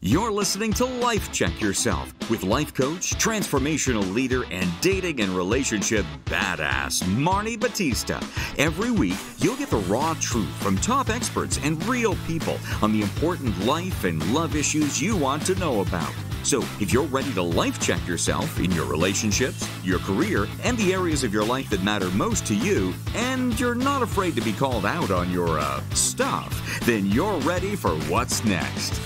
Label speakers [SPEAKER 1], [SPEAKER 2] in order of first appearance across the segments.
[SPEAKER 1] You're listening to Life Check Yourself with life coach, transformational leader, and dating and relationship badass Marni Battista. Every week, you'll get the raw truth from top experts and real people on the important life and love issues you want to know about. So, if you're ready to life check yourself in your relationships, your career, and the areas of your life that matter most to you, and you're not afraid to be called out on your uh, stuff, then you're ready for what's next.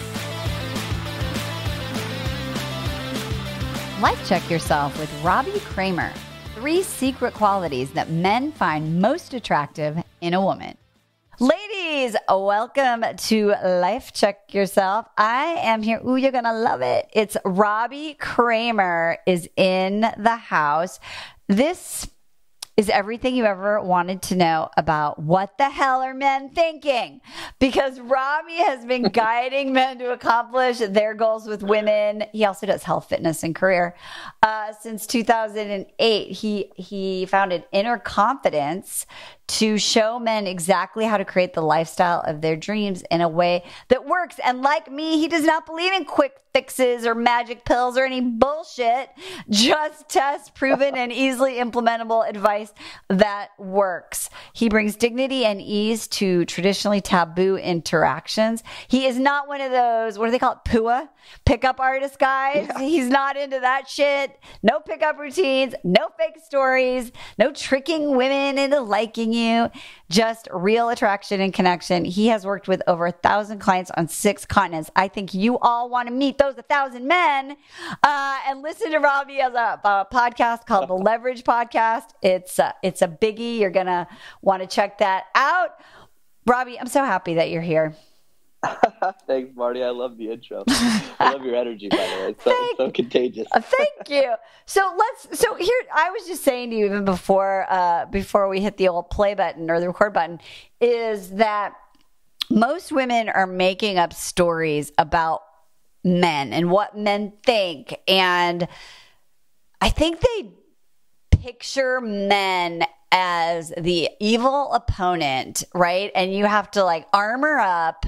[SPEAKER 2] Life Check Yourself with Robbie Kramer. Three secret qualities that men find most attractive in a woman. Ladies, welcome to Life Check Yourself. I am here. Ooh, you're going to love it. It's Robbie Kramer is in the house. This is everything you ever wanted to know about what the hell are men thinking? Because Robbie has been guiding men to accomplish their goals with women. He also does health, fitness, and career. Uh, since 2008, he he founded Inner Confidence to show men exactly how to create the lifestyle of their dreams in a way that works. And like me, he does not believe in quick fixes or magic pills or any bullshit. Just test proven and easily implementable advice that works. He brings dignity and ease to traditionally taboo interactions. He is not one of those, what do they call it? Pua? Pickup artist guys. Yeah. He's not into that shit. No pickup routines, no fake stories, no tricking women into liking you, just real attraction and connection. He has worked with over a thousand clients on six continents. I think you all want to meet those a thousand men uh, and listen to Robbie as a, a podcast called the Leverage Podcast. It's a, it's a biggie. You're gonna want to check that out. Robbie, I'm so happy that you're here.
[SPEAKER 3] Thanks, Marty. I love the intro. I love your energy, by the way. It's so, it's so contagious.
[SPEAKER 2] Uh, thank you. So let's. So here, I was just saying to you even before uh, before we hit the old play button or the record button, is that most women are making up stories about men and what men think, and I think they picture men as the evil opponent, right? And you have to like armor up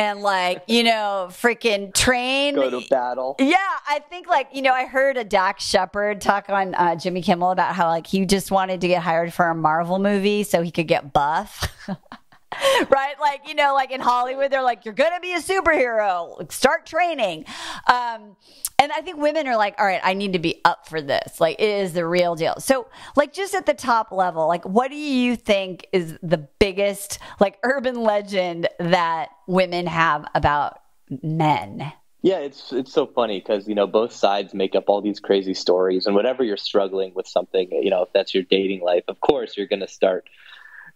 [SPEAKER 2] and like you know freaking train.
[SPEAKER 3] Go to battle.
[SPEAKER 2] Yeah i think like you know i heard a dax shepard talk on uh, jimmy kimmel about how like he just wanted to get hired for a marvel movie so he could get buff right? Like, you know, like in Hollywood, they're like, you're going to be a superhero, start training. Um, and I think women are like, all right, I need to be up for this. Like, it is the real deal. So, like, just at the top level, like, what do you think is the biggest, like, urban legend that women have about men?
[SPEAKER 3] Yeah, it's it's so funny because you know both sides make up all these crazy stories, and whatever you're struggling with something, you know, if that's your dating life, of course you're going to start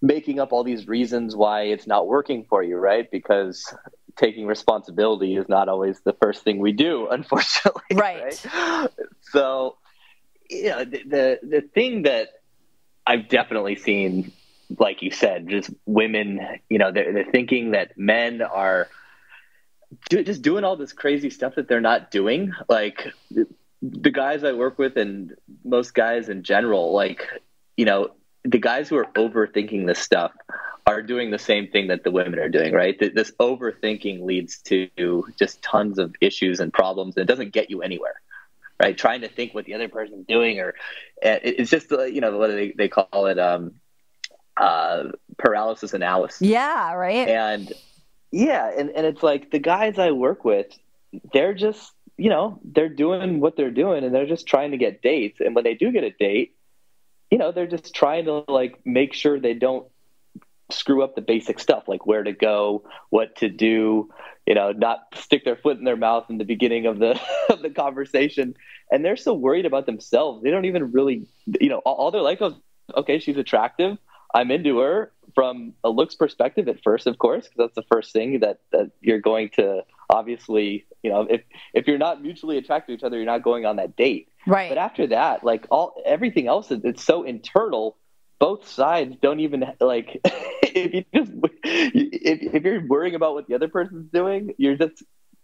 [SPEAKER 3] making up all these reasons why it's not working for you, right? Because taking responsibility is not always the first thing we do, unfortunately.
[SPEAKER 2] Right.
[SPEAKER 3] right? So, you know, the, the the thing that I've definitely seen, like you said, just women, you know, they're, they're thinking that men are do, just doing all this crazy stuff that they're not doing. Like the guys I work with, and most guys in general, like you know, the guys who are overthinking this stuff are doing the same thing that the women are doing, right? This overthinking leads to just tons of issues and problems, and it doesn't get you anywhere, right? Trying to think what the other person's doing, or it's just uh, you know what they they call it um, uh, paralysis analysis.
[SPEAKER 2] Yeah, right.
[SPEAKER 3] And yeah, and and it's like the guys I work with, they're just you know they're doing what they're doing, and they're just trying to get dates, and when they do get a date you know, they're just trying to like make sure they don't screw up the basic stuff like where to go, what to do, you know, not stick their foot in their mouth in the beginning of the of the conversation. And they're so worried about themselves. They don't even really, you know, all, all their life goes, okay, she's attractive. I'm into her from a looks perspective at first, of course, because that's the first thing that, that you're going to obviously, you know, if if you're not mutually attracted to each other, you're not going on that date.
[SPEAKER 2] Right.
[SPEAKER 3] But after that, like all everything else, is, it's so internal. Both sides don't even like. if you just if, if you're worrying about what the other person's doing, you're just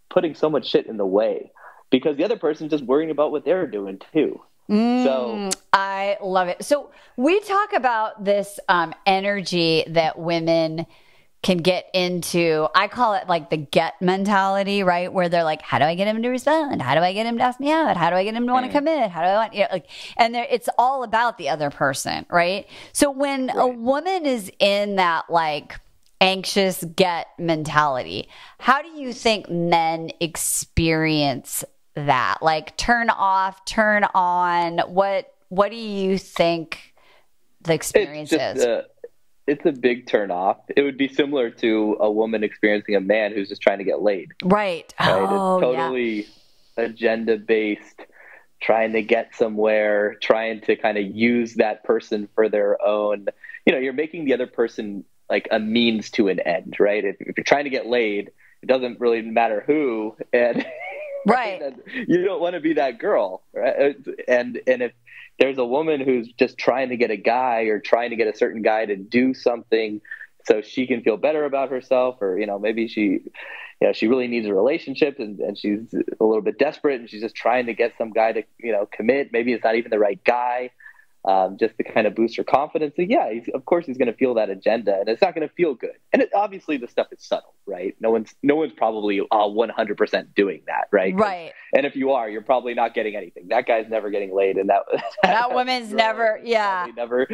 [SPEAKER 3] putting so much shit in the way because the other person's just worrying about what they're doing too.
[SPEAKER 2] Mm, so I love it. So we talk about this um, energy that women can get into I call it like the get mentality, right? Where they're like, how do I get him to respond? How do I get him to ask me out? How do I get him to want to commit? How do I want you know like and there it's all about the other person, right? So when right. a woman is in that like anxious get mentality, how do you think men experience that? Like turn off, turn on, what what do you think the experience just, is? Uh,
[SPEAKER 3] it's a big turn off. It would be similar to a woman experiencing a man who's just trying to get laid.
[SPEAKER 2] Right.
[SPEAKER 3] right? Oh, it's totally yeah. agenda based, trying to get somewhere, trying to kind of use that person for their own. You know, you're making the other person like a means to an end, right? If, if you're trying to get laid, it doesn't really matter who, and
[SPEAKER 2] right,
[SPEAKER 3] you don't want to be that girl, right? And and if there's a woman who's just trying to get a guy or trying to get a certain guy to do something so she can feel better about herself or you know maybe she you know she really needs a relationship and, and she's a little bit desperate and she's just trying to get some guy to you know commit maybe it's not even the right guy um, just to kind of boost her confidence. So yeah, of course he's going to feel that agenda, and it's not going to feel good. And it, obviously, the stuff is subtle, right? No one's no one's probably uh, one hundred percent doing that, right?
[SPEAKER 2] Right.
[SPEAKER 3] And if you are, you're probably not getting anything. That guy's never getting laid, and that
[SPEAKER 2] that, that woman's never, yeah,
[SPEAKER 3] never,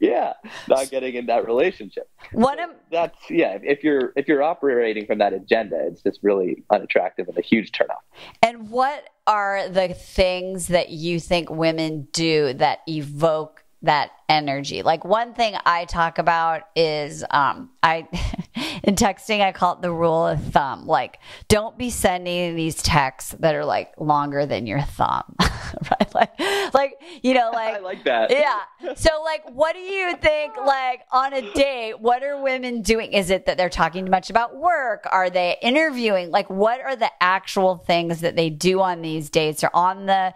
[SPEAKER 3] yeah, not getting in that relationship.
[SPEAKER 2] What so
[SPEAKER 3] that's yeah. If you're if you're operating from that agenda, it's just really unattractive and a huge turnoff.
[SPEAKER 2] And what are the things that you think women do that evoke that energy. Like one thing I talk about is um, I in texting I call it the rule of thumb. Like don't be sending these texts that are like longer than your thumb. right? Like like you know like
[SPEAKER 3] I like that.
[SPEAKER 2] Yeah. So like what do you think like on a date what are women doing? Is it that they're talking too much about work? Are they interviewing? Like what are the actual things that they do on these dates or on the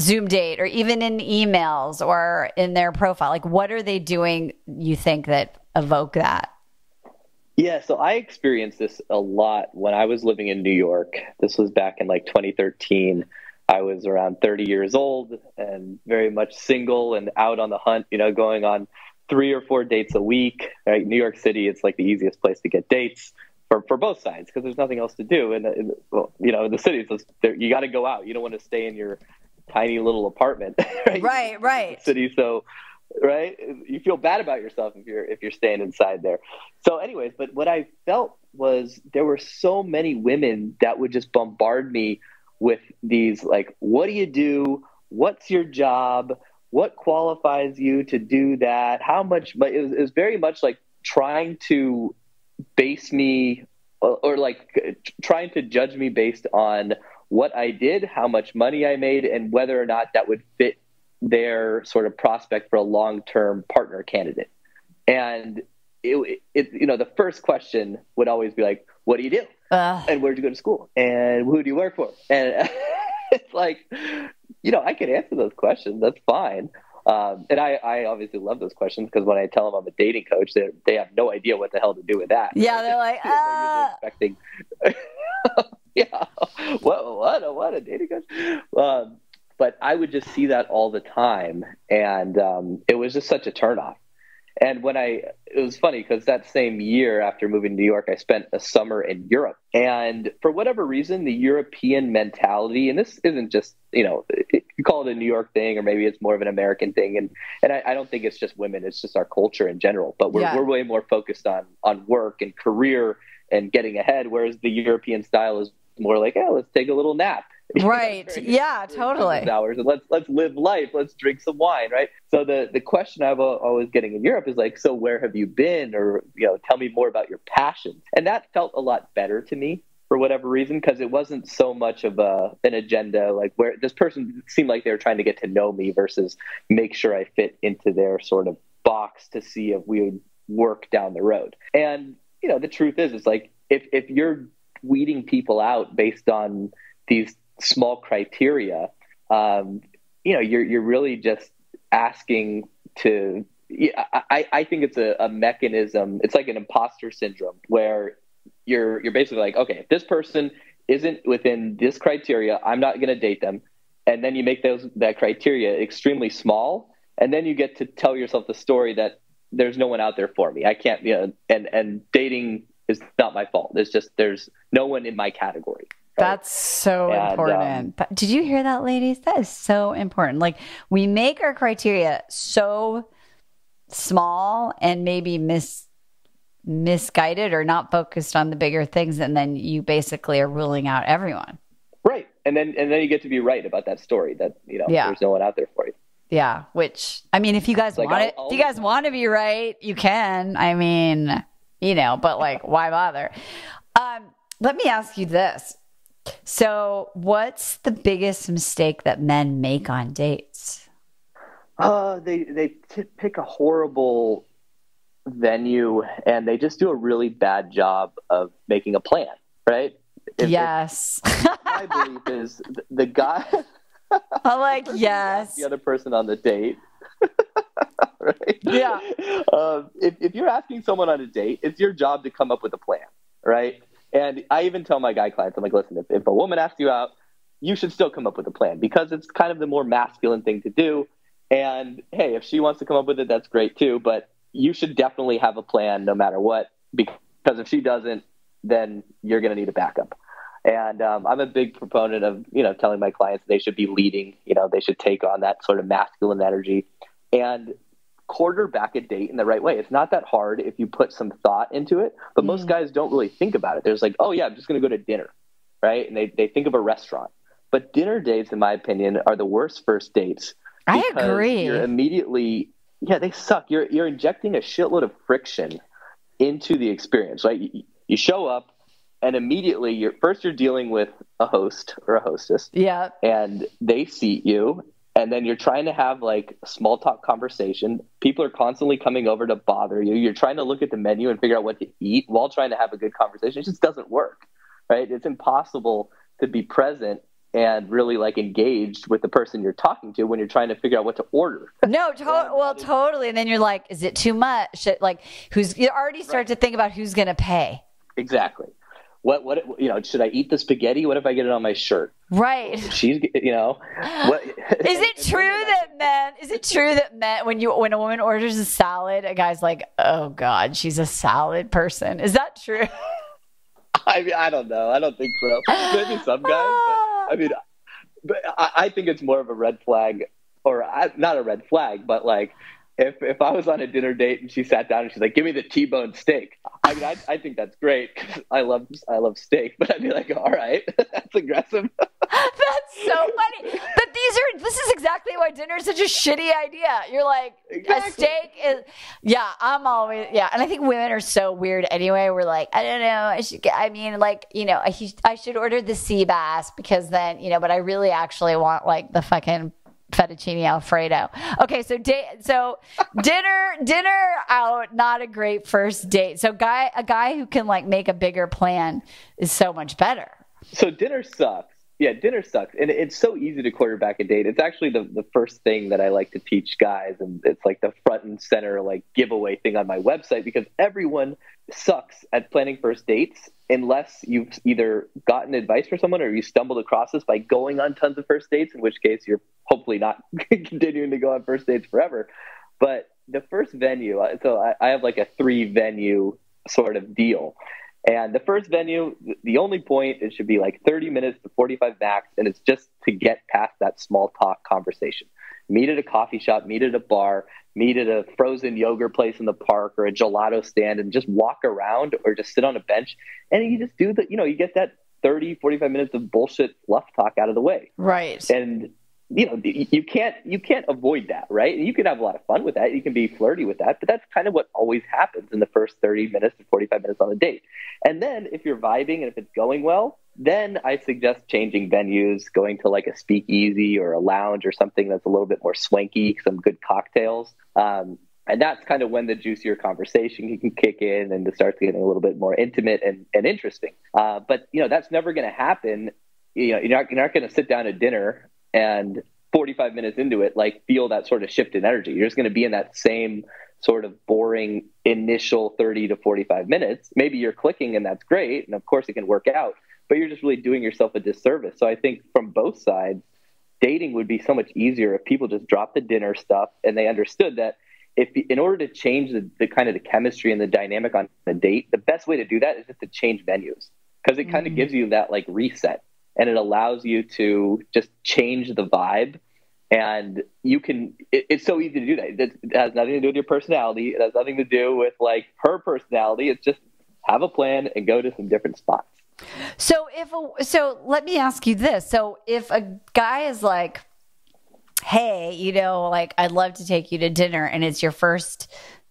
[SPEAKER 2] Zoom date or even in emails or in their profile? Like, what are they doing you think that evoke that?
[SPEAKER 3] Yeah, so I experienced this a lot when I was living in New York. This was back in like 2013. I was around 30 years old and very much single and out on the hunt, you know, going on three or four dates a week. Right? New York City, it's like the easiest place to get dates for, for both sides because there's nothing else to do. And, uh, well, you know, in the cities, you got to go out. You don't want to stay in your tiny little apartment.
[SPEAKER 2] Right, right. right.
[SPEAKER 3] City, so right, you feel bad about yourself if you're if you're staying inside there. So, anyways, but what I felt was there were so many women that would just bombard me with these like, "What do you do? What's your job? What qualifies you to do that? How much?" But it was, it was very much like trying to base me or, or like trying to judge me based on what I did, how much money I made, and whether or not that would fit their sort of prospect for a long term partner candidate. And it, it, you know, the first question would always be like, "What do you do? Uh, and where'd you go to school? And who do you work for?" And it's like, you know, I can answer those questions. That's fine. Um, and I, I obviously love those questions because when I tell them I'm a dating coach, they they have no idea what the hell to do with that.
[SPEAKER 2] Yeah, they're like, they're
[SPEAKER 3] uh... expecting yeah, what what a, what a dating coach. Um, but I would just see that all the time, and um, it was just such a turnoff. And when I, it was funny because that same year after moving to New York, I spent a summer in Europe. And for whatever reason, the European mentality, and this isn't just, you know, you call it a New York thing, or maybe it's more of an American thing. And, and I, I don't think it's just women, it's just our culture in general. But we're, yeah. we're way more focused on, on work and career and getting ahead, whereas the European style is more like, oh, let's take a little nap.
[SPEAKER 2] Right. yeah, totally.
[SPEAKER 3] Hours and let's let's live life. Let's drink some wine, right? So the the question I'm always getting in Europe is like, so where have you been, or you know, tell me more about your passions And that felt a lot better to me for whatever reason because it wasn't so much of a an agenda like where this person seemed like they were trying to get to know me versus make sure I fit into their sort of box to see if we would work down the road. And you know, the truth is, it's like if if you're weeding people out based on these small criteria, um, you know, you're you're really just asking to. I, I think it's a, a mechanism. It's like an imposter syndrome where you're you're basically like, okay, if this person isn't within this criteria, I'm not going to date them. And then you make those that criteria extremely small, and then you get to tell yourself the story that there's no one out there for me. I can't, you know, and and dating is not my fault. There's just there's no one in my category.
[SPEAKER 2] That's so and, important. Um, Did you hear that, ladies? That is so important. Like we make our criteria so small and maybe mis misguided or not focused on the bigger things and then you basically are ruling out everyone
[SPEAKER 3] right and then and then you get to be right about that story that you know yeah. there's no one out there for you
[SPEAKER 2] yeah which i mean if you guys like, want it if you guys want to be right you can i mean you know but like why bother um let me ask you this so what's the biggest mistake that men make on dates
[SPEAKER 3] uh, they they t- pick a horrible venue and they just do a really bad job of making a plan, right?
[SPEAKER 2] If yes.
[SPEAKER 3] my belief is the guy.
[SPEAKER 2] I'm like yes.
[SPEAKER 3] The other person on the date. right?
[SPEAKER 2] Yeah.
[SPEAKER 3] Uh, if, if you're asking someone on a date, it's your job to come up with a plan, right? And I even tell my guy clients, I'm like, listen, if, if a woman asks you out, you should still come up with a plan because it's kind of the more masculine thing to do. And hey, if she wants to come up with it, that's great too. But you should definitely have a plan no matter what, because if she doesn't, then you're going to need a backup. And um, I'm a big proponent of you know telling my clients they should be leading. You know they should take on that sort of masculine energy and quarterback a date in the right way. It's not that hard if you put some thought into it. But mm. most guys don't really think about it. There's like, oh yeah, I'm just going to go to dinner, right? And they they think of a restaurant. But dinner dates, in my opinion, are the worst first dates
[SPEAKER 2] I agree.
[SPEAKER 3] You're immediately, yeah, they suck. You're you're injecting a shitload of friction into the experience. Right? You, you show up, and immediately you're first you're dealing with a host or a hostess.
[SPEAKER 2] Yeah.
[SPEAKER 3] And they seat you, and then you're trying to have like small talk conversation. People are constantly coming over to bother you. You're trying to look at the menu and figure out what to eat while trying to have a good conversation. It just doesn't work, right? It's impossible to be present and really like engaged with the person you're talking to when you're trying to figure out what to order.
[SPEAKER 2] No, to- well, totally. And then you're like, is it too much? Like, who's you already start right. to think about who's going to pay.
[SPEAKER 3] Exactly. What what you know? Should I eat the spaghetti? What if I get it on my shirt?
[SPEAKER 2] Right.
[SPEAKER 3] She's you know. What,
[SPEAKER 2] is it true that men? Is it true that men when you when a woman orders a salad, a guy's like, oh god, she's a salad person. Is that true?
[SPEAKER 3] I mean, I don't know. I don't think so. Maybe some guys. But I mean, but I, I think it's more of a red flag, or I, not a red flag, but like if if I was on a dinner date and she sat down and she's like, "Give me the T-bone steak," I mean, I, I think that's great because I love I love steak. But I'd be like, "All right, that's aggressive."
[SPEAKER 2] that's so funny. But these are this is exactly why dinner is such a shitty idea. You're like exactly. a steak is yeah. I'm always yeah, and I think women are so weird anyway. We're like, I don't know. I should. Get, I mean, like you know, I, I should order the sea bass because then you know, but I really actually want like the fucking fettuccine alfredo. Okay, so day, so dinner dinner out not a great first date. So guy a guy who can like make a bigger plan is so much better.
[SPEAKER 3] So dinner sucks. Yeah, dinner sucks. And it's so easy to quarterback a date. It's actually the, the first thing that I like to teach guys. And it's like the front and center, like giveaway thing on my website because everyone sucks at planning first dates unless you've either gotten advice from someone or you stumbled across this by going on tons of first dates, in which case you're hopefully not continuing to go on first dates forever. But the first venue, uh, so I, I have like a three venue sort of deal. And the first venue, the only point, it should be like 30 minutes to 45 max, and it's just to get past that small talk conversation. Meet at a coffee shop, meet at a bar, meet at a frozen yogurt place in the park or a gelato stand, and just walk around or just sit on a bench. And you just do the, you know, you get that 30, 45 minutes of bullshit fluff talk out of the way.
[SPEAKER 2] Right.
[SPEAKER 3] And you know you can't you can't avoid that right? You can have a lot of fun with that. You can be flirty with that but that's kind of what always happens in the first 30 minutes to 45 minutes on a date. And then if you're vibing and if it's going well then i suggest changing venues going to like a speakeasy or a lounge or something that's a little bit more swanky some good cocktails. Um, and that's kind of when the juicier conversation can kick in and it starts getting a little bit more intimate and, and interesting. Uh, but you know that's never going to happen. You know you're not, you're not going to sit down at dinner and 45 minutes into it, like feel that sort of shift in energy. You're just going to be in that same sort of boring initial 30 to 45 minutes. Maybe you're clicking and that's great. And of course it can work out, but you're just really doing yourself a disservice. So I think from both sides, dating would be so much easier if people just dropped the dinner stuff and they understood that if in order to change the, the kind of the chemistry and the dynamic on the date, the best way to do that is just to change venues because it kind of mm. gives you that like reset and it allows you to just change the vibe. And you can it, it's so easy to do that. It, it has nothing to do with your personality. It has nothing to do with like her personality. It's just have a plan and go to some different spots.
[SPEAKER 2] So if a, so let me ask you this. So if a guy is like hey you know like i'd love to take you to dinner and it's your first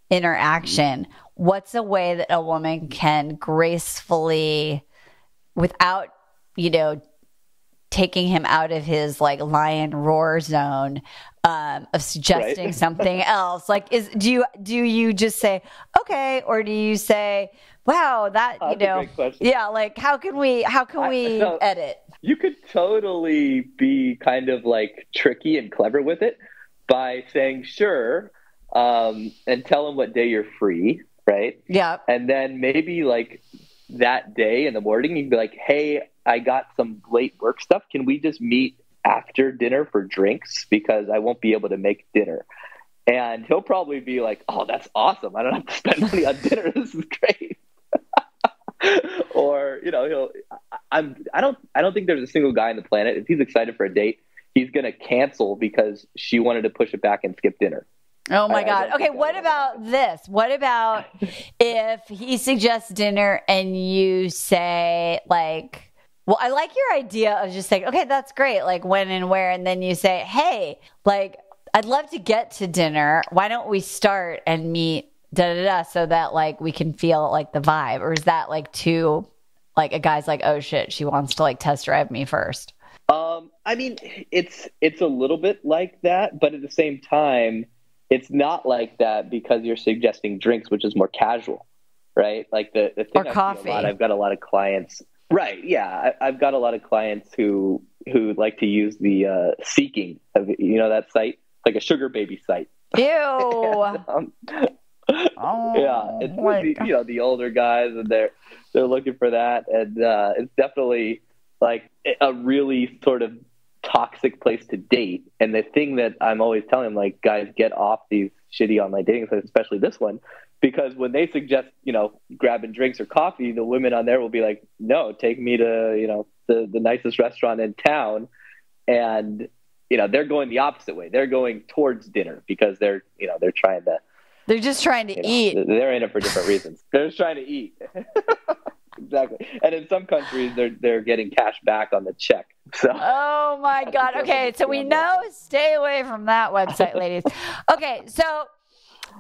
[SPEAKER 2] interaction what's a way that a woman can gracefully without you know taking him out of his like lion roar zone um, of suggesting right. something else. Like is do you do you just say okay or do you say wow that you know? yeah like how can we how can I, we so edit?
[SPEAKER 3] you could totally be kind of like tricky and clever with it by saying sure um, and tell him what day you're free right?
[SPEAKER 2] Yeah
[SPEAKER 3] and then maybe like that day in the morning you'd be like hey I got some late work stuff. Can we just meet after dinner for drinks because I won't be able to make dinner? And he'll probably be like, "Oh, that's awesome! I don't have to spend money on dinner. This is great." or you know, he'll. I'm. I don't. I don't think there's a single guy on the planet if he's excited for a date, he's gonna cancel because she wanted to push it back and skip dinner.
[SPEAKER 2] Oh my I, God. I okay, what about this? What about if he suggests dinner and you say, like, well, I like your idea of just saying, okay, that's great. Like when and where. And then you say, hey, like, I'd love to get to dinner. Why don't we start and meet da da da so that like we can feel like the vibe? Or is that like too, like a guy's like, oh shit, she wants to like test drive me first?
[SPEAKER 3] Um, I mean, it's it's a little bit like that, but at the same time, it's not like that because you're suggesting drinks, which is more casual, right? Like the, the thing
[SPEAKER 2] or coffee.
[SPEAKER 3] Lot, I've got a lot of clients Right. Yeah, I, have got a lot of clients who who like to use the uh, Seeking, of, you know, that site, like a sugar baby site.
[SPEAKER 2] Ew. and, um,
[SPEAKER 3] oh, yeah, it's the, you know the older guys, and they're they're looking for that, and uh, it's definitely like a really sort of toxic place to date. And the thing that I'm always telling them, like, guys, get off these shitty online dating sites, especially this one, because when they suggest you know grabbing drinks or coffee the women on there will be like no take me to you know the, the nicest restaurant in town. And you know they're going the opposite way. They're going towards dinner because they're you know they're trying to
[SPEAKER 2] they're just trying to eat.
[SPEAKER 3] know, they're in it for different reasons. They're just trying to eat. Exactly. And in some countries they're they're getting cash back on the check. So
[SPEAKER 2] oh my god. Okay. so we know. Stay away from that website ladies. Okay. So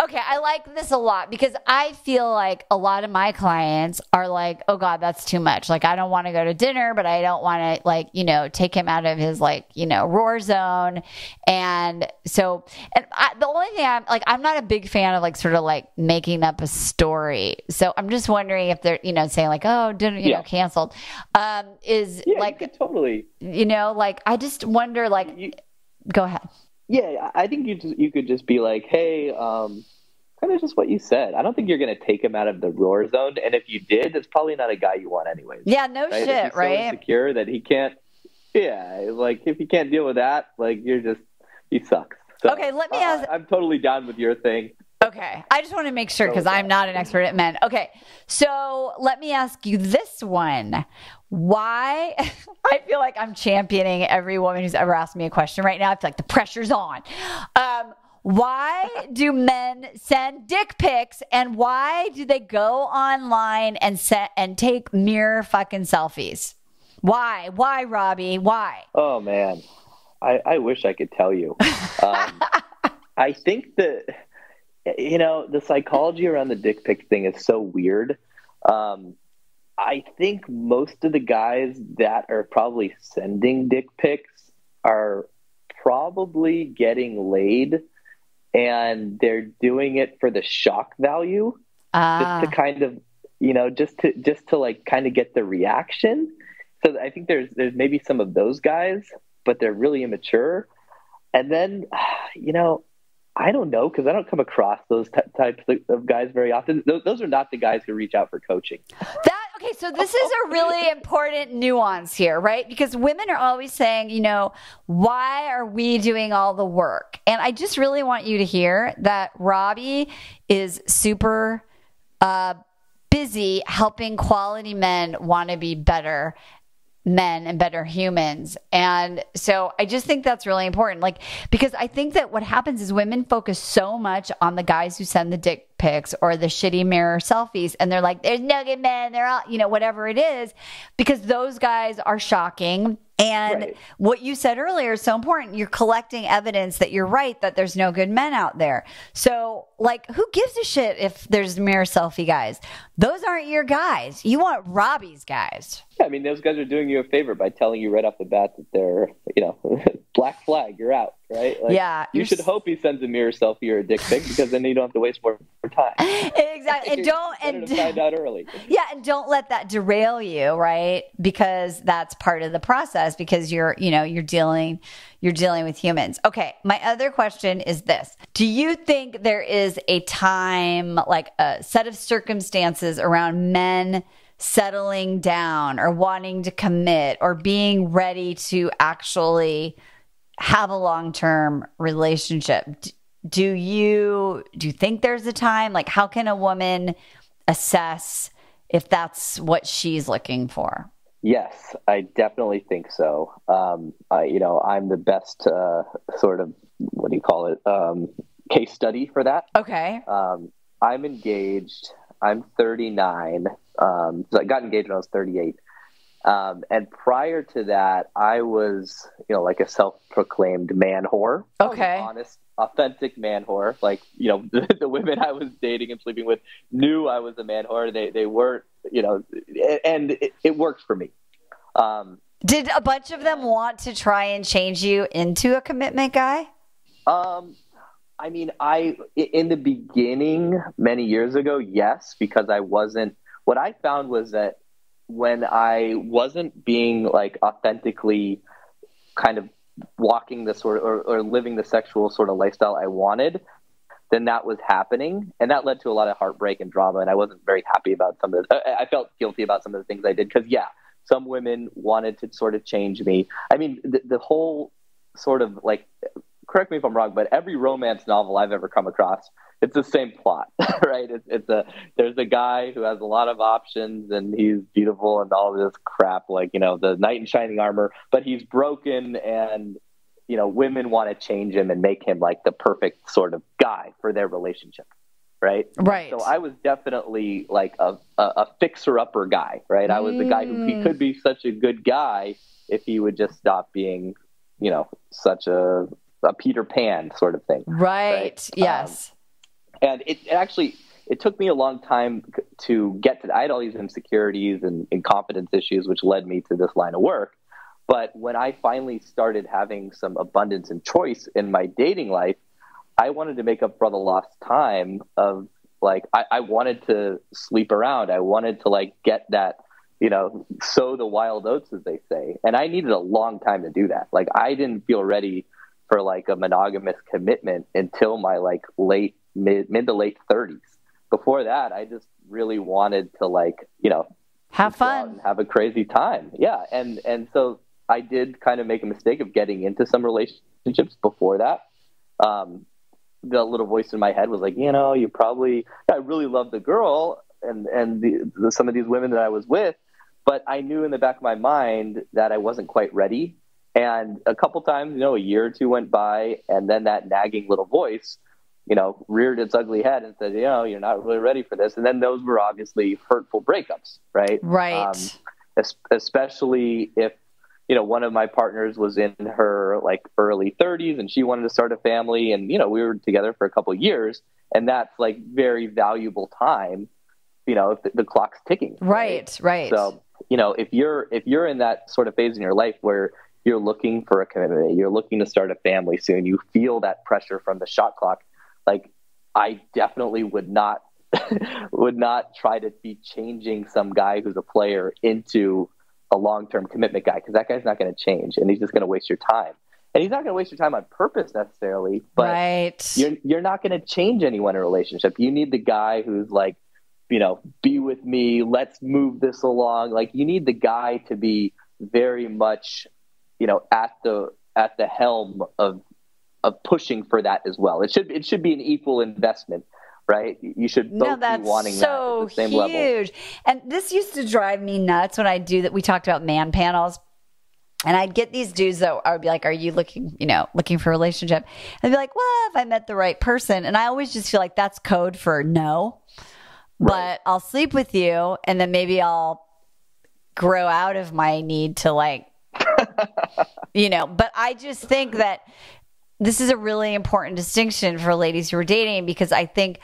[SPEAKER 2] Okay, I like this a lot because I feel like a lot of my clients are like, "Oh God, that's too much. Like, I don't want to go to dinner, but I don't want to like, you know, take him out of his like, you know, roar zone." And so, and I, the only thing I'm like, I'm not a big fan of like sort of like making up a story. So I'm just wondering if they're, you know, saying like, "Oh, dinner, you yeah. know, canceled," um, is
[SPEAKER 3] yeah,
[SPEAKER 2] like
[SPEAKER 3] totally,
[SPEAKER 2] you know, like I just wonder, like, you, go ahead.
[SPEAKER 3] Yeah, I think you just, you could just be like, hey, um, kind of just what you said. I don't think you're going to take him out of the roar zone, and if you did, it's probably not a guy you want anyways.
[SPEAKER 2] Yeah, no right? shit, right?
[SPEAKER 3] So insecure that he can't. Yeah, like if he can't deal with that, like you're just he sucks. So,
[SPEAKER 2] okay, let me uh, ask.
[SPEAKER 3] I'm totally down with your thing.
[SPEAKER 2] Okay. I just want to make sure because I'm not an expert at men. Okay. So let me ask you this one. Why? I feel like I'm championing every woman who's ever asked me a question right now. I feel like the pressure's on. Um, why do men send dick pics and why do they go online and set and take mirror fucking selfies? Why? Why, Robbie? Why?
[SPEAKER 3] Oh man. I, I wish I could tell you. Um, I think that you know, the psychology around the dick pic thing is so weird. Um, I think most of the guys that are probably sending dick pics are probably getting laid and they're doing it for the shock value just to ah. kind of you know just to just to like kind of get the reaction so i think there's there's maybe some of those guys but they're really immature and then you know I don't know because I don't come across those t- types of guys very often. Those, those, are not the guys who reach out for coaching.
[SPEAKER 2] That okay, so this is a really important nuance here, right? Because women are always saying, you know, why are we doing all the work? And I just really want you to hear that Robbie is super uh, busy helping quality men want to be better men and better humans. And so I just think that's really important. Like, because I think that what happens is women focus so much on the guys who send the dick pics or the shitty mirror selfies. And they're like, there's no good men. They're all, you know, whatever it is, because those guys are shocking and right. what you said earlier is so important. You're collecting evidence that you're right, that there's no good men out there. So, like, who gives a shit if there's mirror selfie guys? Those aren't your guys. You want Robbie's guys.
[SPEAKER 3] Yeah, I mean, those guys are doing you a favor by telling you right off the bat that they're, you know, black flag, you're out, right?
[SPEAKER 2] Like, yeah.
[SPEAKER 3] You should hope he sends a mirror selfie or a dick pic because then you don't have to waste more time.
[SPEAKER 2] exactly. and don't and
[SPEAKER 3] find out early.
[SPEAKER 2] Yeah, and don't let that derail you, right? Because that's part of the process because you're, you know, you're dealing you're dealing with humans. Okay, my other question is this. Do you think there is a time like a set of circumstances around men settling down or wanting to commit or being ready to actually have a long-term relationship. Do you do you think there's a time? Like how can a woman assess if that's what she's looking for?
[SPEAKER 3] Yes i definitely think so. Um, I, you know i'm the best uh, sort of what do you call it? Um, case study for that.
[SPEAKER 2] Okay.
[SPEAKER 3] Um, i'm engaged. I'm 39 um, so I got engaged when I was 38. Um, and prior to that, I was, you know, like a self-proclaimed man whore.
[SPEAKER 2] Okay.
[SPEAKER 3] Honest, authentic man whore. Like, you know, the, the, women I was dating and sleeping with knew I was a man whore. They they weren't, you know, and it, it worked for me. Um,
[SPEAKER 2] Did a bunch of them want to try and change you into a commitment guy?
[SPEAKER 3] Um, I mean, I in the beginning, many years ago, yes, because I wasn't what I found was that when I wasn't being like authentically kind of walking the sort of, or, or living the sexual sort of lifestyle I wanted, then that was happening. And that led to a lot of heartbreak and drama. And I wasn't very happy about some of the, I felt guilty about some of the things I did. Cause yeah, some women wanted to sort of change me. I mean, the, the whole sort of like, correct me if I'm wrong, but every romance novel I've ever come across it's the same plot, right? It's, it's a there's a guy who has a lot of options and he's beautiful and all this crap, like you know the knight in shining armor, but he's broken and you know women want to change him and make him like the perfect sort of guy for their relationship, right?
[SPEAKER 2] Right.
[SPEAKER 3] So I was definitely like a a, a fixer upper guy, right? I was the guy who he mm. could be such a good guy if he would just stop being, you know, such a a Peter Pan sort of thing.
[SPEAKER 2] Right. right? Yes. Um,
[SPEAKER 3] and it, it, actually it took me a long time to get to that. I had all these insecurities and, and confidence issues, which led me to this line of work. But when I finally started having some abundance and choice in my dating life, I wanted to make up for the lost time of like I, I wanted to sleep around. I wanted to like get that, you know, sow the wild oats as they say. And I needed a long time to do that. Like I didn't feel ready for like a monogamous commitment until my like late mid mid to late 30s. Before that, I just really wanted to like you know
[SPEAKER 2] have fun,
[SPEAKER 3] have a crazy time. Yeah, and and so I did kind of make a mistake of getting into some relationships before that. Um, the little voice in my head was like, you know, you probably I really love the girl and and the, the, some of these women that I was with, but I knew in the back of my mind that I wasn't quite ready. And a couple times, you know, a year or two went by, and then that nagging little voice you know, reared its ugly head and said, you know, you're not really ready for this. And then those were obviously hurtful breakups, right?
[SPEAKER 2] Right.
[SPEAKER 3] Um, especially if, you know, one of my partners was in her like early 30s and she wanted to start a family. And, you know, we were together for a couple years. And that's like very valuable time, you know, if the, the clock's ticking.
[SPEAKER 2] Right, right.
[SPEAKER 3] So, you know, if you're if you're in that sort of phase in your life where you're looking for a commitment, you're looking to start a family soon, you feel that pressure from the shot clock like I definitely would not would not try to be changing some guy who's a player into a long-term commitment guy because that guy's not going to change and he's just going to waste your time. And he's not going to waste your time on purpose necessarily, but
[SPEAKER 2] right.
[SPEAKER 3] you're you're not going to change anyone in a relationship. You need the guy who's like you know, be with me. Let's move this along. Like you need the guy to be very much, you know, at the at the helm of of pushing for that as well. It should it should be an equal investment right? You should both
[SPEAKER 2] no, that's
[SPEAKER 3] be wanting
[SPEAKER 2] so
[SPEAKER 3] that at the same
[SPEAKER 2] huge.
[SPEAKER 3] level.
[SPEAKER 2] And this used to drive me nuts when I do that. We talked about man panels. And I'd get these dudes that I would be like, Are you looking, you know, looking for a relationship? And I'd be like, Well, if I met the right person. And I always just feel like that's code for no. But
[SPEAKER 3] Right.
[SPEAKER 2] I'll sleep with you and then maybe I'll grow out of my need to like you know, but I just think that this is a really important distinction for ladies who are dating because I think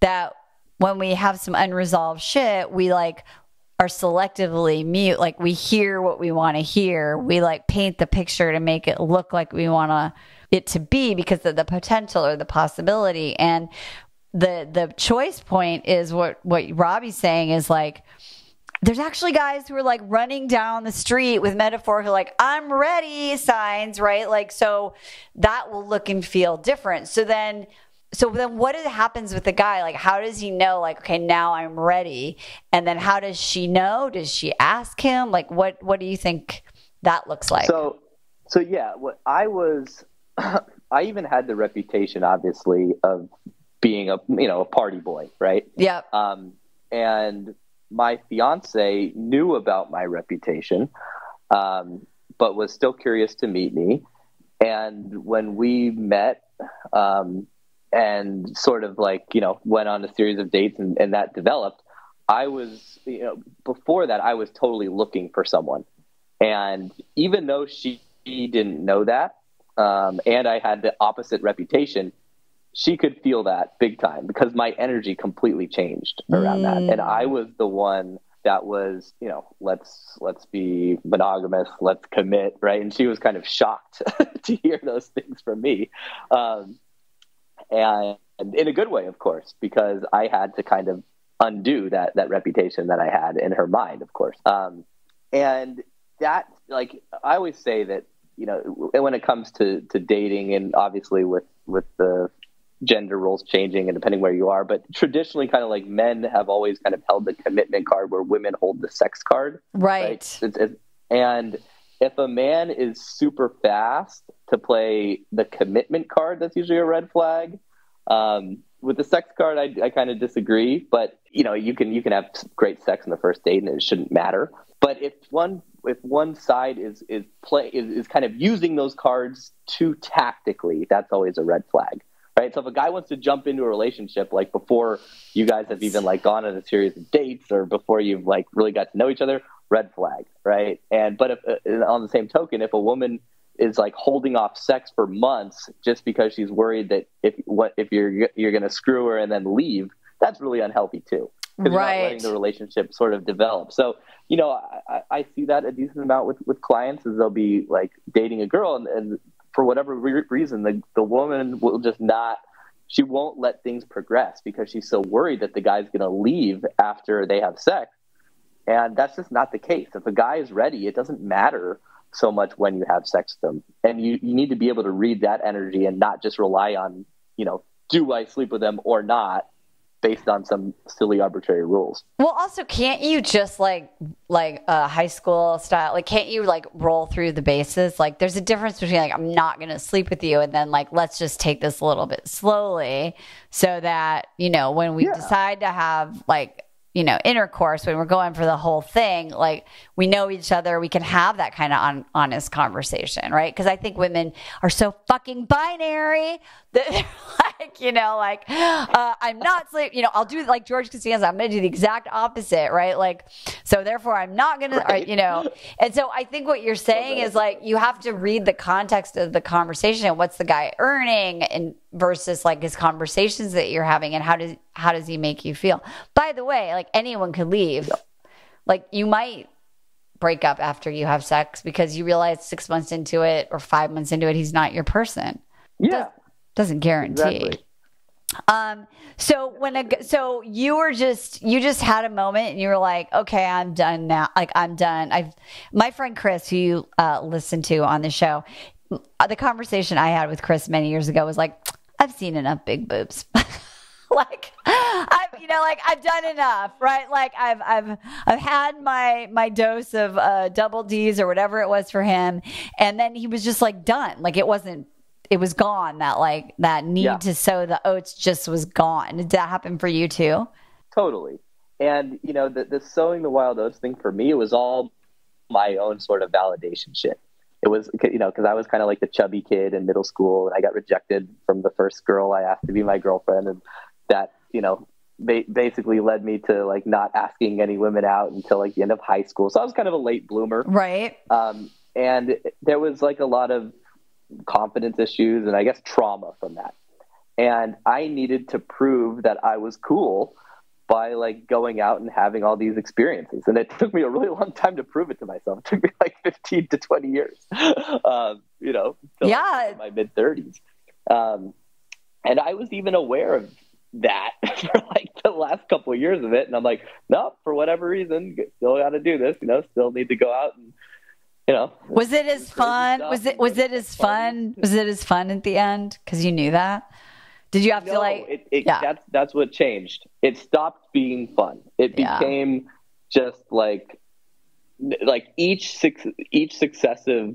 [SPEAKER 2] that when we have some unresolved shit, we like are selectively mute. Like we hear what we want to hear. We like paint the picture to make it look like we want to it to be because of the potential or the possibility. And the the choice point is what what Robbie's saying is like there's actually guys who are like running down the street with metaphorical like i'm ready signs right? Like so that will look and feel different. So then so then what is, happens with the guy? Like how does he know like okay now i'm ready and then how does she know? Does she ask him? Like what what do you think that looks like?
[SPEAKER 3] So, so yeah, what I was, I even had the reputation, obviously, of being a you know a party boy, right?
[SPEAKER 2] yeah
[SPEAKER 3] Um, and my fiance knew about my reputation, um, but was still curious to meet me. And when we met, um, and sort of like you know went on a series of dates, and, and that developed, I was you know before that I was totally looking for someone, and even though she didn't know that, um, and I had the opposite reputation, she could feel that big time because my energy completely changed around that. And i was the one that was you know let's let's be monogamous let's commit right? And she was kind of shocked to hear those things from me. Um, and in a good way of course because i had to kind of undo that that reputation that i had in her mind of course. Um, and that like i always say that you know when it comes to to dating and obviously with with the gender roles changing and depending where you are but traditionally kind of like men have always kind of held the commitment card where women hold the sex card
[SPEAKER 2] right,
[SPEAKER 3] It's, it's, and if a man is super fast to play the commitment card that's usually a red flag. Um, with the sex card i, I kind of disagree but you know you can you can have great sex in the first date and it shouldn't matter. But if one if one side is is play is, is kind of using those cards too tactically that's always a red flag right? So if a guy wants to jump into a relationship like before you guys have even like gone on a series of dates or before you've like really got to know each other red flag right? And but if uh, on the same token if a woman is like holding off sex for months just because she's worried that if what if you're you're going to screw her and then leave that's really unhealthy too because you're not
[SPEAKER 2] Right.
[SPEAKER 3] letting the relationship sort of develop. So you know I, I I see that a decent amount with with clients is they'll be like dating a girl and, and for whatever re- reason the the woman will just not she won't let things progress because she's so worried that the guy's going to leave after they have sex. And that's just not the case. If a guy is ready it doesn't matter so much when you have sex with them and you, you need to be able to read that energy and not just rely on you know do i sleep with them or not based on some silly arbitrary rules
[SPEAKER 2] Well, also, can't you just like like uh, high school style? Like, can't you like roll through the bases? Like, there's a difference between like I'm not gonna sleep with you, and then like let's just take this a little bit slowly, so that you know when we
[SPEAKER 3] Yeah.
[SPEAKER 2] decide to have like you know intercourse when we're going for the whole thing, like we know each other, we can have that kind of on, honest conversation, right? Because I think women are so fucking binary that like you know like uh, I'm not sleep, you know I'll do like George Costanza, I'm gonna do the exact opposite, right? Like so therefore I'm not gonna, or, you know. And so I think what you're saying is like you have to read the context of the conversation and what's the guy earning and versus like his conversations that you're having and how does how does he make you feel. By the way, like anyone could leave. Like you might break up after you have sex because you realize six months into it or five months into it he's not your person.
[SPEAKER 3] yeah
[SPEAKER 2] Doesn't guarantee.
[SPEAKER 3] exactly
[SPEAKER 2] Um. So when a so you were just you just had a moment and you were like, okay, I'm done now. Like I'm done. I've my friend Chris, who you uh, listened to on the show, uh, the conversation I had with Chris many years ago was like, I've seen enough big boobs. like I've you know, like I've done enough, right? Like I've I've I've had my my dose of uh, double D's or whatever it was for him, and then he was just like done. Like it wasn't. It was gone. That like that need
[SPEAKER 3] Yeah.
[SPEAKER 2] to sow the oats just was gone. Did that happen for you too?
[SPEAKER 3] Totally. And you know, the, the sowing the wild oats thing for me it was all my own sort of validation shit. It was, you know, because I was kind of like the chubby kid in middle school, and I got rejected from the first girl I asked to be my girlfriend, and that, you know, ba- basically led me to like not asking any women out until like the end of high school. So I was kind of a late bloomer.
[SPEAKER 2] Right.
[SPEAKER 3] Um, and there was like a lot of confidence issues and I guess trauma from that. And I needed to prove that I was cool by like going out and having all these experiences. And it took me a really long time to prove it to myself. It took me like 15 to 20 years, um, you know, till
[SPEAKER 2] Yeah.
[SPEAKER 3] my mid 30s. Um, and I was even aware of that for like the last couple of years of it. And I'm like, no, for whatever reason, still got to do this, you know, still need to go out and, you know,
[SPEAKER 2] Was it as fun? Was it was it as fun? Was it as fun at the end? Because you knew that. Did you have
[SPEAKER 3] no,
[SPEAKER 2] to like?
[SPEAKER 3] it, it,
[SPEAKER 2] yeah.
[SPEAKER 3] that's that's what changed. It stopped being fun. It
[SPEAKER 2] Yeah.
[SPEAKER 3] became just like like each six each successive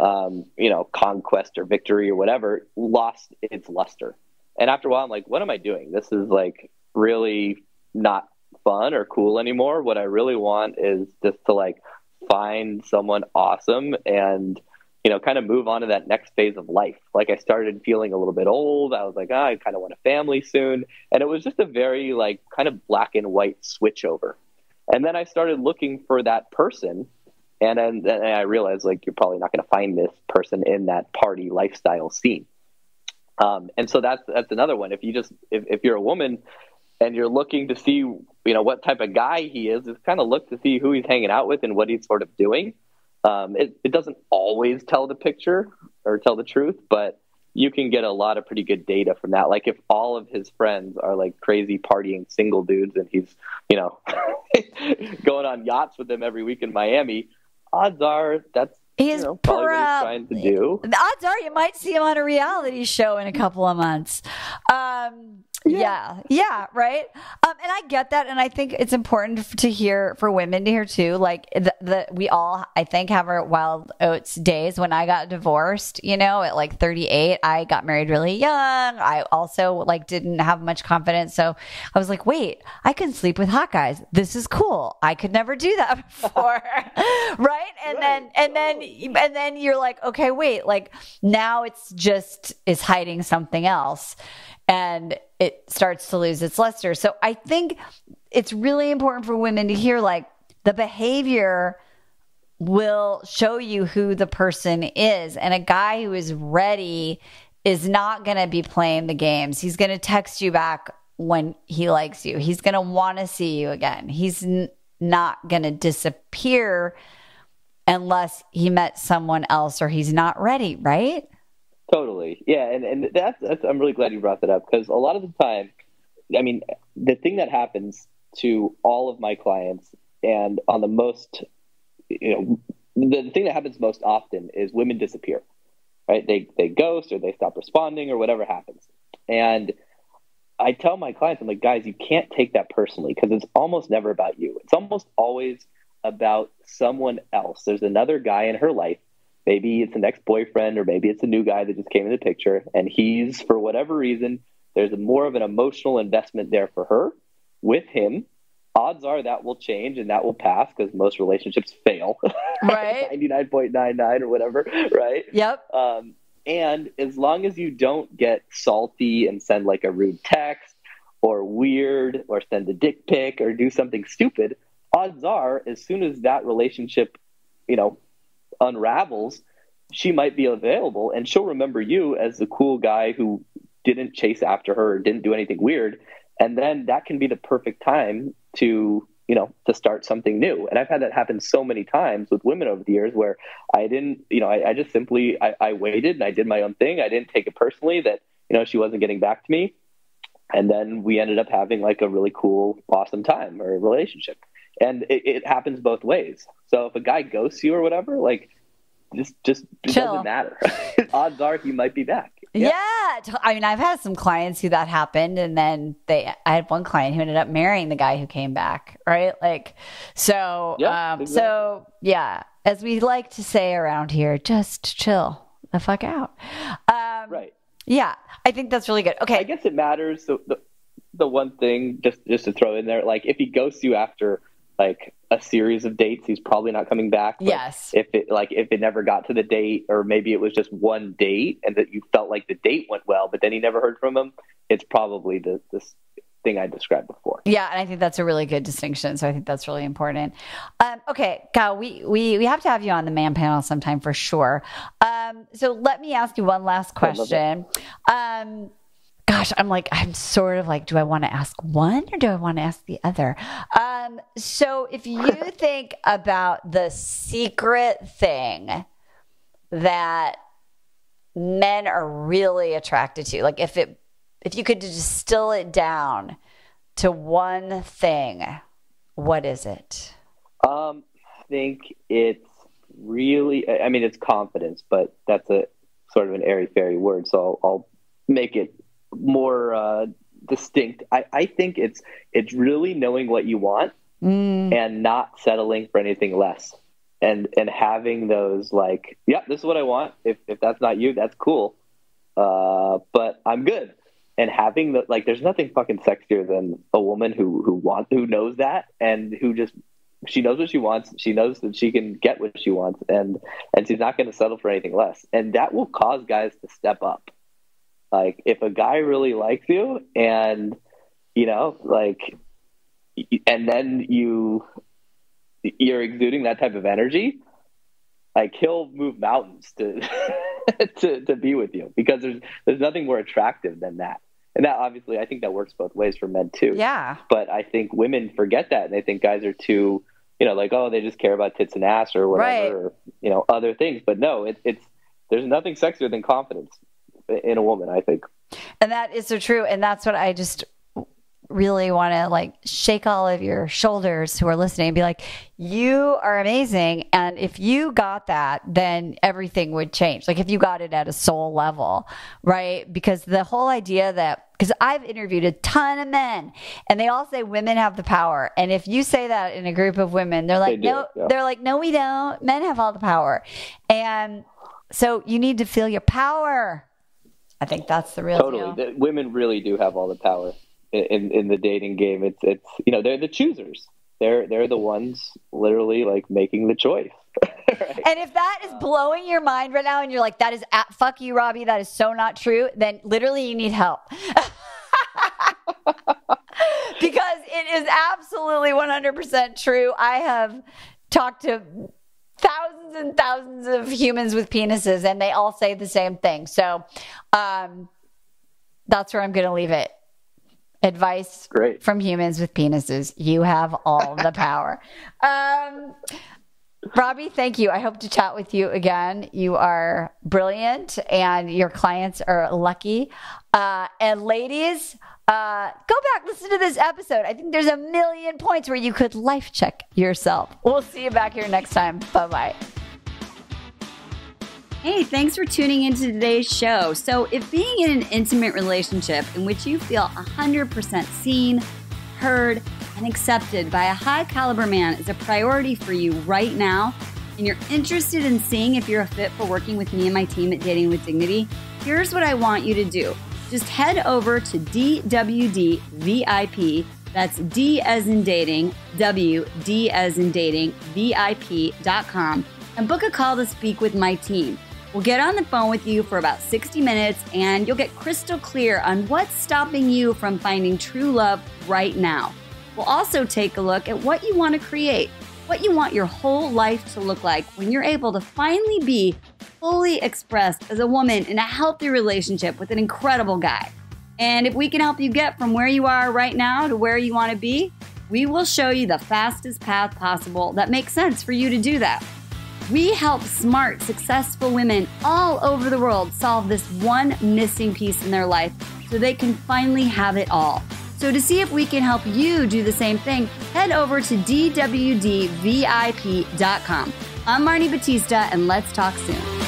[SPEAKER 3] um, you know conquest or victory or whatever lost its luster. And after a while, I'm like, what am I doing? This is like really not fun or cool anymore. What I really want is just to like find someone awesome and you know, kind of move on to that next phase of life. Like I started feeling a little bit old. I was like, ah, I kind of want a family soon. And it was just a very like kind of black and white switch over. And then I started looking for that person. And then, then I realized like you're probably not going to find this person in that party lifestyle scene. Um, and so that's that's another one. If you just if, if you're a woman and you're looking to see you know what type of guy he is, just kind of look to see who he's hanging out with and what he's sort of doing. Um, it, it doesn't always tell the picture or tell the truth, but you can get a lot of pretty good data from that. Like if all of his friends are like crazy partying single dudes and he's, you know, going on yachts with them every week in Miami, odds are that's
[SPEAKER 2] He's
[SPEAKER 3] you know, probably trying to do.
[SPEAKER 2] The odds are you might see him on a reality show in a couple of months. Um, yeah. yeah, right. Um, and I get that, and I think it's important to hear for women to hear too. Like the, the we all, I think, have our wild oats days. When I got divorced, you know, at like 38, I got married really young. I also like didn't have much confidence, so I was like, wait, I can sleep with hot guys. This is cool. I could never do that before, right? And then, and then, and then you're like, okay, wait, like now it's just is hiding something else and it starts to lose its luster. So I think it's really important for women to hear like the behavior will show you who the person is. And a guy who is ready is not going to be playing the games. He's going to text you back when he likes you. He's going to want to see you again. He's n- not going to disappear unless he met someone else or he's not ready, right?
[SPEAKER 3] Totally. Yeah, and, and that's, that's I'm really glad you brought that up because a lot of the time, I mean, the thing that happens to all of my clients and on the most, you know, the thing that happens most often is women disappear, right? They they ghost or they stop responding or whatever happens. And I tell my clients, I'm like, guys, you can't take that personally because it's almost never about you. It's almost always about someone else. There's another guy in her life maybe it's an ex-boyfriend or maybe it's a new guy that just came in the picture and he's for whatever reason there's a more of an emotional investment there for her with him odds are that will change and that will pass because most relationships fail
[SPEAKER 2] Right.
[SPEAKER 3] 99.99 or whatever right
[SPEAKER 2] Yep.
[SPEAKER 3] um, and as long as you don't get salty and send like a rude text or weird or send a dick pic or do something stupid, odds are as soon as that relationship, you know, unravels, she might be available and she'll remember you as the cool guy who didn't chase after her or didn't do anything weird. And then that can be the perfect time to, you know, to start something new. And I've had that happen so many times with women over the years where I didn't, you know, I, I just simply, I, I waited and I did my own thing. I didn't take it personally that, you know, she wasn't getting back to me. And then we ended up having like a really cool, awesome time or relationship. And it, it happens both ways. So if a guy ghosts you or whatever, like just, just, it
[SPEAKER 2] Chill.
[SPEAKER 3] doesn't matter. Odds are he might be back.
[SPEAKER 2] Yeah. yeah. I mean, I've had some clients who that happened, and then they. I had one client who ended up marrying the guy who came back. Right. Like, so. Yeah, um, exactly. So yeah, as we like to say around here, just chill the fuck out.
[SPEAKER 3] Um, right.
[SPEAKER 2] Yeah, I think that's really good. Okay. I
[SPEAKER 3] guess it matters. The, the, the one thing just just to throw in there, like if he ghosts you after like a series of dates, he's probably not coming back.
[SPEAKER 2] But yes.
[SPEAKER 3] If it like if it never got to the date, or maybe it was just one date, and that you felt like the date went well, but then he never heard from him, it's probably the this thing I described before.
[SPEAKER 2] Yeah, and I think that's a really good distinction. So I think that's really important. Um, okay, Kyle, we, we we have to have you on the man panel sometime for sure. Um, so let me ask you one last question. Um, gosh, I'm like, I'm sort of like, do I want to ask one or do I want to ask the other? Um, so if you think about the secret thing that men are really attracted to, like if it, if you could distill it down to one thing, what is it?
[SPEAKER 3] Um, I think it's really, I mean, it's confidence, but that's a sort of an airy fairy word. So I'll, I'll make it more uh, distinct. I, I think it's it's really knowing what you want mm. and not settling for anything less. And and having those like, yeah, this is what I want. If if that's not you, that's cool. Uh, but I'm good. And having the like, there's nothing fucking sexier than a woman who who wants who knows that and who just she knows what she wants. She knows that she can get what she wants, and and she's not going to settle for anything less. And that will cause guys to step up. Like if a guy really likes you and you know, like and then you you're exuding that type of energy, like he'll move mountains to to to be with you because there's there's nothing more attractive than that. And that obviously I think that works both ways for men too.
[SPEAKER 2] Yeah.
[SPEAKER 3] But I think women forget that and they think guys are too, you know, like, oh, they just care about tits and ass or whatever, right. or, you know, other things. But no, it, it's there's nothing sexier than confidence in a woman, I think.
[SPEAKER 2] And that is so true. And that's what I just really want to like shake all of your shoulders who are listening and be like, you are amazing. And if you got that, then everything would change. Like if you got it at a soul level, right? Because the whole idea that, because I've interviewed a ton of men and they all say women have the power. And if you say that in a group of women, they're like, they no, yeah. they're like, no, we don't. Men have all the power. And so you need to feel your power. I think that's the real
[SPEAKER 3] totally. The, women really do have all the power in in the dating game. It's it's you know they're the choosers. They're they're the ones literally like making the choice.
[SPEAKER 2] right? And if that is blowing your mind right now, and you're like, "That is at, fuck you, Robbie. That is so not true," then literally you need help. because it is absolutely 100% true. I have talked to thousands and thousands of humans with penises, and they all say the same thing. So um, that's where I'm going to leave it. Advice
[SPEAKER 3] Great.
[SPEAKER 2] from humans with penises. You have all the power. Um, Robbie, thank you. I hope to chat with you again. You are brilliant, and your clients are lucky. Uh, and ladies, uh, go back, listen to this episode. I think there's a million points where you could life check yourself. We'll see you back here next time. Bye bye. Hey, thanks for tuning into today's show. So, if being in an intimate relationship in which you feel 100% seen, heard, and accepted by a high caliber man is a priority for you right now, and you're interested in seeing if you're a fit for working with me and my team at Dating with Dignity, here's what I want you to do just head over to DWD VIP. That's D as in dating, W, D as in dating, VIP.com, and book a call to speak with my team. We'll get on the phone with you for about 60 minutes and you'll get crystal clear on what's stopping you from finding true love right now. We'll also take a look at what you want to create, what you want your whole life to look like when you're able to finally be fully expressed as a woman in a healthy relationship with an incredible guy. And if we can help you get from where you are right now to where you want to be, we will show you the fastest path possible that makes sense for you to do that. We help smart, successful women all over the world solve this one missing piece in their life so they can finally have it all. So, to see if we can help you do the same thing, head over to DWDVIP.com. I'm Marni Battista, and let's talk soon.